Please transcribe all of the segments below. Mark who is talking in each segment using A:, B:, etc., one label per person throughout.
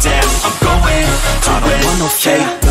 A: I'm going to I don't want no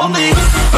A: Path, I'm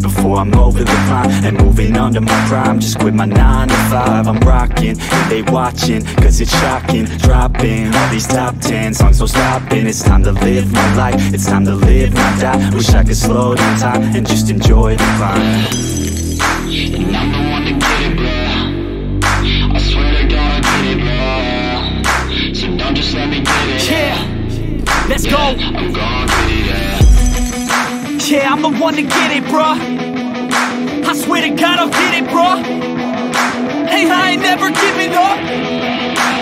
A: Before I'm over the climb and moving under my prime Just quit my 9 to 5, I'm rocking And they watching, cause it's shocking Dropping all these top 10 songs, so stopping It's time to live my life, it's time to live, not die Wish I could slow down time and just enjoy the climb
B: And I'm the one to get it, bro. I swear to God, I get it, bro. So don't just let me get it.
C: Yeah, let's go.
B: I'm gon' get it, yeah.
C: Yeah, I'm the one to get it, bruh. I swear to God, I'll get it, bruh. Hey, I ain't never giving up.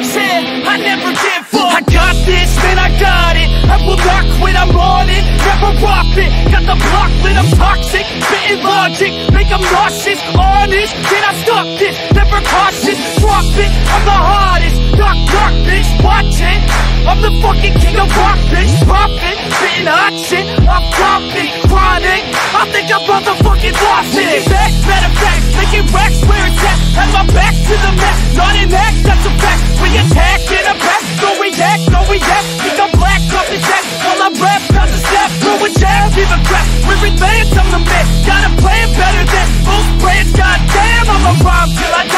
C: Said I never give up. I got this, man, I got it. I will not quit, I'm on it. Never rock it. Got the block lit, I'm toxic. Spitting logic, make them nauseous. Honest, can I stop this? Never cautious, drop it. I'm the hardest. Knock, knock, bitch, watch it. I'm the fucking king of rock, bitch. Poppin', spitting hot shit. I'm topic, chronic. I think I'm motherfucking lost it. Back, better facts, making racks where it's at. Have my back to the mat, not an act, that's a fact. We attack in a back, no react, no react. Think I'm black, off his ass. While I rap, not the snap, throw a jab, give a crap. We're advanced, I'm the man. Got a plan better than most brands. Goddamn, I'm a rhyme till I die.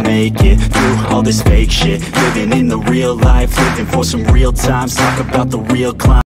A: make it through all this fake shit. Living in the real life, living for some real times. Talk about the real climb